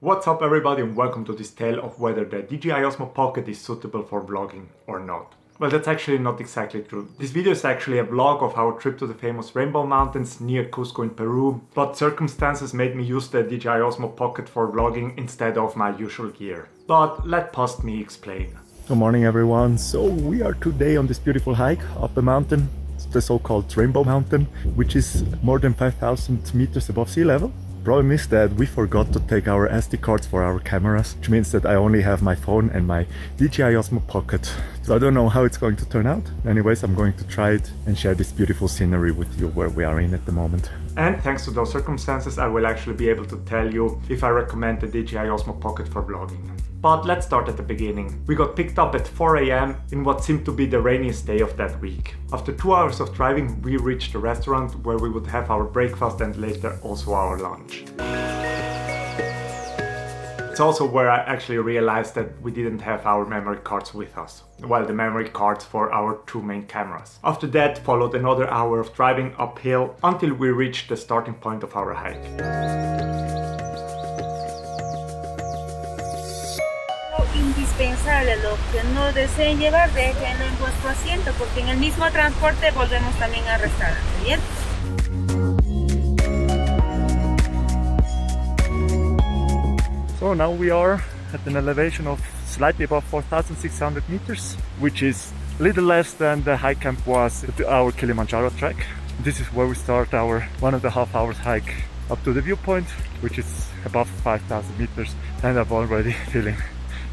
What's up everybody and welcome to this tale of whether the DJI Osmo Pocket is suitable for vlogging or not. Well, that's actually not exactly true. This video is actually a vlog of our trip to the famous Rainbow Mountains near Cusco in Peru, but circumstances made me use the DJI Osmo Pocket for vlogging instead of my usual gear. But let past me explain. Good morning everyone. So we are today on this beautiful hike up a mountain the so-called Rainbow Mountain, which is more than 5,000 meters above sea level. The problem is that we forgot to take our SD cards for our cameras, which means that I only have my phone and my DJI Osmo Pocket. So I don't know how it's going to turn out. Anyways, I'm going to try it and share this beautiful scenery with you where we are in at the moment. And thanks to those circumstances, I will actually be able to tell you if I recommend the DJI Osmo Pocket for vlogging. But let's start at the beginning. We got picked up at 4am in what seemed to be the rainiest day of that week. After two hours of driving, we reached the restaurant where we would have our breakfast and later also our lunch. It's also where I actually realized that we didn't have our memory cards with us. Well, the memory cards for our two main cameras. After that followed another hour of driving uphill until we reached the starting point of our hike. indispensable. Que no deseen llevar, déjenlo en vuestro asiento, porque en el mismo transporte volvemos también a restaurante. ¿Bien? So now we are at an elevation of slightly above 4,600 meters, which is a little less than the high camp was at our Kilimanjaro trek. This is where we start our one and a half hours hike up to the viewpoint, which is above 5,000 meters, and I'm already feeling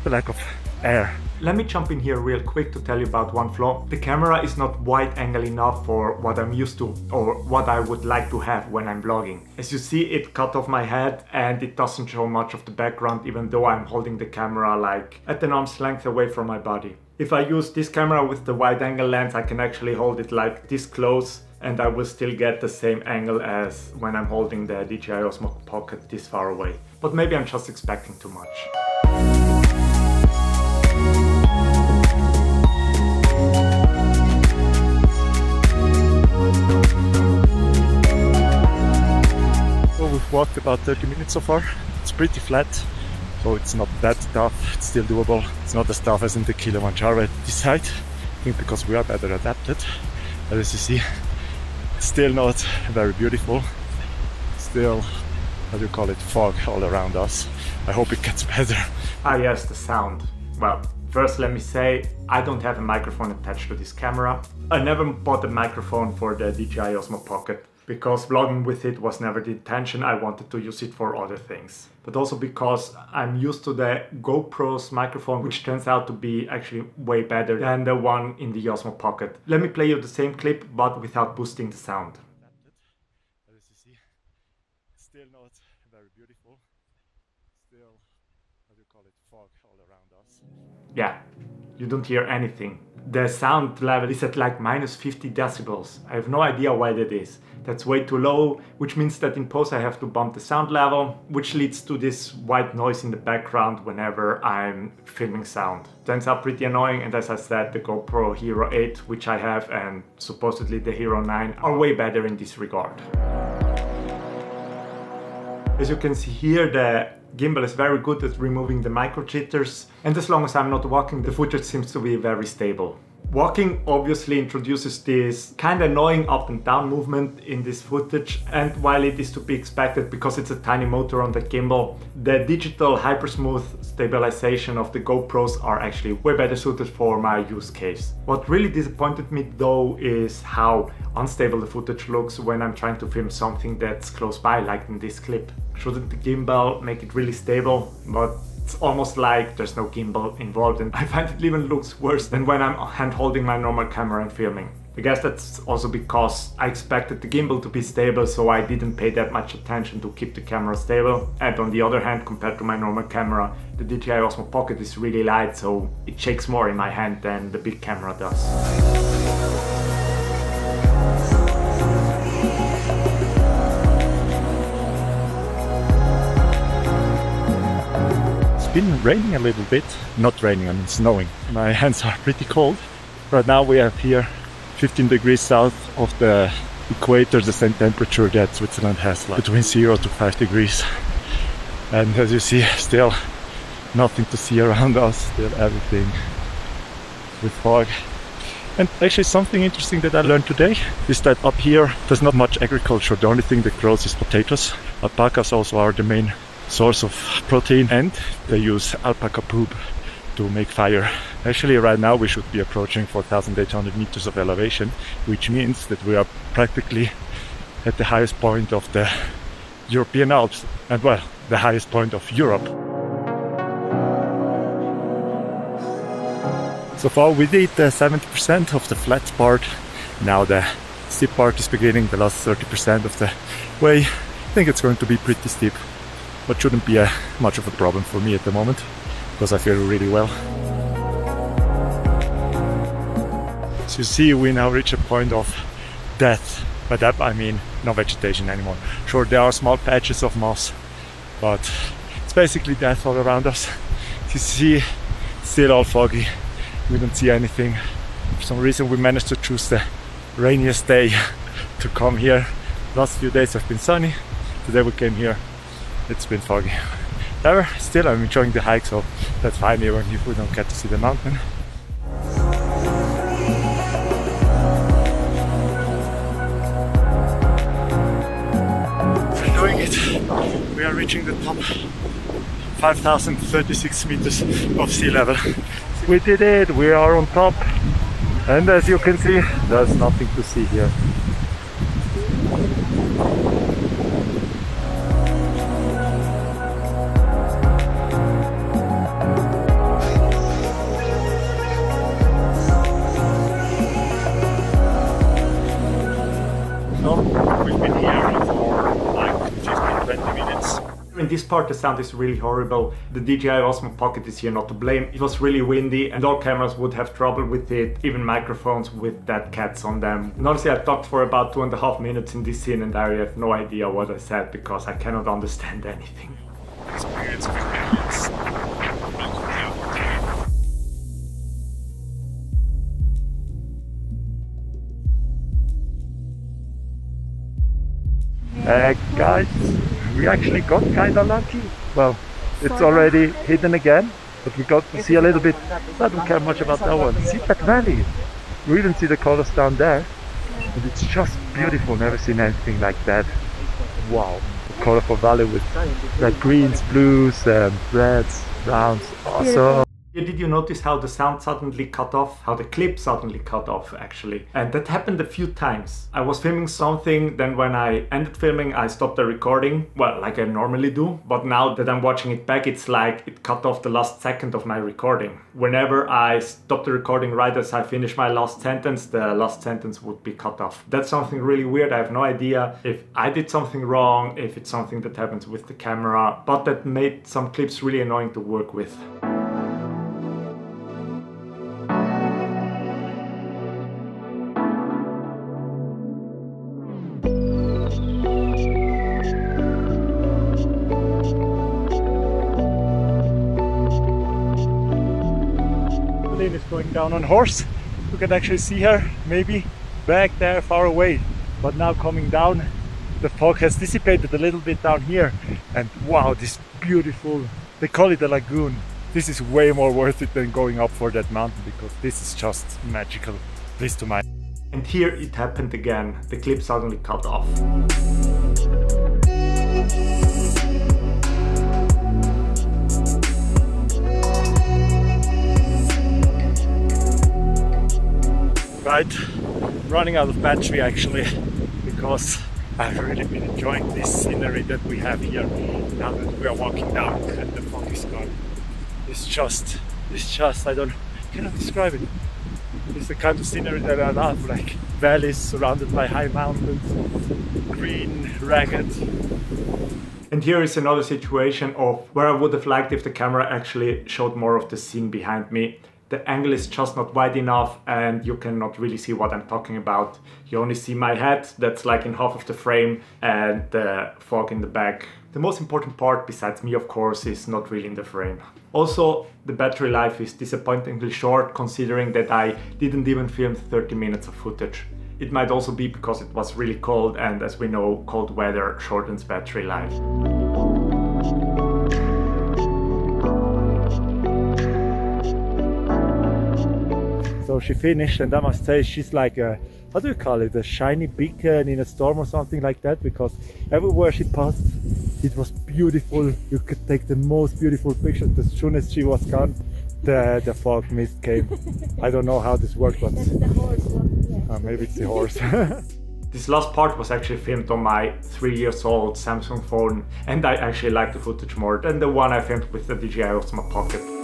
the lack of air. Let me jump in here real quick to tell you about one flaw. The camera is not wide angle enough for what I'm used to or what I would like to have when I'm vlogging. As you see it cut off my head and it doesn't show much of the background even though I'm holding the camera like at an arm's length away from my body. If I use this camera with the wide angle lens I can actually hold it like this close and I will still get the same angle as when I'm holding the DJI Osmo Pocket this far away. But maybe I'm just expecting too much. Walked about 30 minutes so far. It's pretty flat, so it's not that tough. It's still doable. It's not as tough as in the Kilimanjaro at this height. I think because we are better adapted. But as you see, still not very beautiful. Still, how do you call it, fog all around us. I hope it gets better. Ah yes, the sound. Well, First, let me say, I don't have a microphone attached to this camera. I never bought a microphone for the DJI Osmo Pocket because vlogging with it was never the intention. I wanted to use it for other things. But also because I'm used to the GoPro's microphone, which turns out to be actually way better than the one in the Osmo Pocket. Let me play you the same clip, but without boosting the sound. As you see, still not very beautiful. Still, how do you call it, fog all around us. Yeah, you don't hear anything. The sound level is at like minus 50 decibels. I have no idea why that is. That's way too low, which means that in post I have to bump the sound level, which leads to this white noise in the background whenever I'm filming sound. Turns out pretty annoying and as I said, the GoPro Hero 8, which I have, and supposedly the Hero 9 are way better in this regard. As you can see here, the gimbal is very good at removing the micro jitters and as long as I'm not walking, the footage seems to be very stable. Walking obviously introduces this kind of annoying up and down movement in this footage and while it is to be expected because it's a tiny motor on the gimbal, the digital hypersmooth stabilization of the GoPros are actually way better suited for my use case. What really disappointed me though is how unstable the footage looks when I'm trying to film something that's close by like in this clip. Shouldn't the gimbal make it really stable? But it's almost like there's no gimbal involved and I find it even looks worse than when I'm hand holding my normal camera and filming. I guess that's also because I expected the gimbal to be stable so I didn't pay that much attention to keep the camera stable. And on the other hand, compared to my normal camera, the DJI Osmo Pocket is really light so it shakes more in my hand than the big camera does. Been raining a little bit. Not raining, I mean snowing. My hands are pretty cold. Right now we have here 15 degrees south of the equator, the same temperature that Switzerland has, like between 0 to 5 degrees. And as you see, still nothing to see around us, still everything with fog. And actually something interesting that I learned today is that up here there's not much agriculture. The only thing that grows is potatoes. Alpacas also are the main source of protein and they use alpaca poop to make fire. Actually right now we should be approaching 4800 meters of elevation which means that we are practically at the highest point of the European Alps and well the highest point of Europe. So far we did uh, 70% of the flat part. Now the steep part is beginning, the last 30% of the way. I think it's going to be pretty steep, but shouldn't be a, much of a problem for me at the moment because I feel really well. As you see, we now reach a point of death. By that I mean no vegetation anymore. Sure, there are small patches of moss, but it's basically death all around us. As you see, still all foggy we don't see anything. For some reason we managed to choose the rainiest day to come here. Last few days have been sunny. Today we came here. It's been foggy. However, still I'm enjoying the hike, so that's fine even if we don't get to see the mountain. We're doing it. We are reaching the top 5036 meters of sea level we did it we are on top and as you can see there's nothing to see here part the sound is really horrible. The DJI Osmo Pocket is here not to blame. It was really windy and all cameras would have trouble with it, even microphones with dead cats on them. And honestly I talked for about two and a half minutes in this scene and I have no idea what I said because I cannot understand anything. Uh, guys, we actually got kind of lucky. Well, it's already hidden again, but we got to see a little bit. I don't care much about that one. See that valley? We even see the colors down there. And it's just beautiful. Never seen anything like that. Wow. The colorful valley with like greens, blues, um, reds, browns. Awesome. Did you notice how the sound suddenly cut off? How the clip suddenly cut off actually? And that happened a few times. I was filming something, then when I ended filming I stopped the recording, well like I normally do, but now that I'm watching it back it's like it cut off the last second of my recording. Whenever I stop the recording right as I finish my last sentence, the last sentence would be cut off. That's something really weird, I have no idea if I did something wrong, if it's something that happens with the camera, but that made some clips really annoying to work with. Is going down on horse. You can actually see her maybe back there far away. But now coming down, the fog has dissipated a little bit down here. And wow, this beautiful, they call it a lagoon. This is way more worth it than going up for that mountain because this is just magical. Please to my. And here it happened again. The clip suddenly cut off. Running out of battery actually because I've really been enjoying this scenery that we have here now that we are walking down and the fog is gone. It's just, it's just, I don't, cannot describe it. It's the kind of scenery that I love, like valleys surrounded by high mountains, green, ragged. And here is another situation of where I would have liked if the camera actually showed more of the scene behind me the angle is just not wide enough and you cannot really see what I'm talking about. You only see my head, that's like in half of the frame, and the fog in the back. The most important part, besides me of course, is not really in the frame. Also, the battery life is disappointingly short considering that I didn't even film 30 minutes of footage. It might also be because it was really cold and as we know, cold weather shortens battery life. So she finished, and I must say, she's like a how do you call it? A shiny beacon in a storm or something like that. Because everywhere she passed, it was beautiful. You could take the most beautiful pictures. As soon as she was gone, the the fog mist came. I don't know how this worked, but uh, maybe it's the horse. This last part was actually filmed on my three years old Samsung phone and I actually like the footage more than the one I filmed with the DJI Osmo Pocket.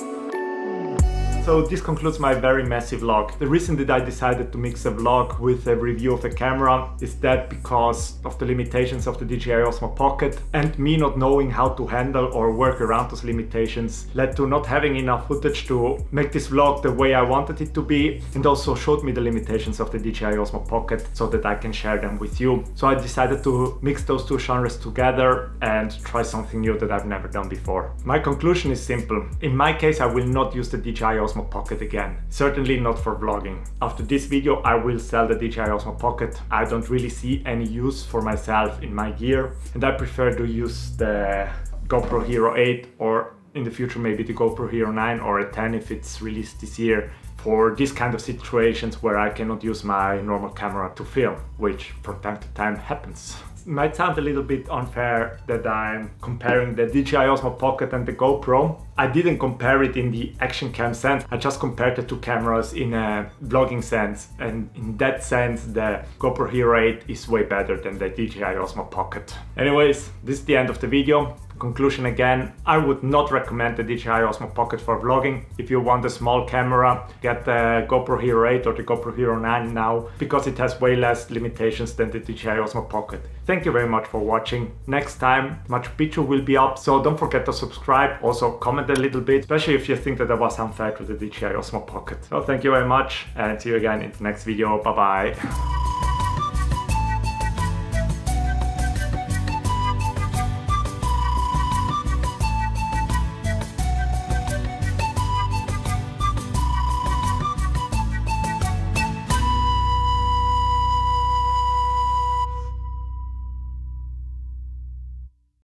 So this concludes my very messy vlog. The reason that I decided to mix a vlog with a review of the camera is that because of the limitations of the DJI Osmo Pocket and me not knowing how to handle or work around those limitations led to not having enough footage to make this vlog the way I wanted it to be and also showed me the limitations of the DJI Osmo Pocket so that I can share them with you. So I decided to mix those two genres together and try something new that I've never done before. My conclusion is simple. In my case I will not use the DJI Osmo Osmo Pocket again. Certainly not for vlogging. After this video I will sell the DJI Osmo Pocket. I don't really see any use for myself in my gear and I prefer to use the GoPro Hero 8 or in the future maybe the GoPro Hero 9 or a 10 if it's released this year for these kind of situations where I cannot use my normal camera to film, which from time to time happens might sound a little bit unfair that I'm comparing the DJI Osmo Pocket and the GoPro. I didn't compare it in the action cam sense, I just compared the two cameras in a vlogging sense and in that sense the GoPro Hero 8 is way better than the DJI Osmo Pocket. Anyways, this is the end of the video conclusion again, I would not recommend the DJI Osmo Pocket for vlogging. If you want a small camera, get the GoPro Hero 8 or the GoPro Hero 9 now, because it has way less limitations than the DJI Osmo Pocket. Thank you very much for watching. Next time, Machu Picchu will be up, so don't forget to subscribe. Also comment a little bit, especially if you think that I was some unfair to the DJI Osmo Pocket. So thank you very much and see you again in the next video. Bye bye.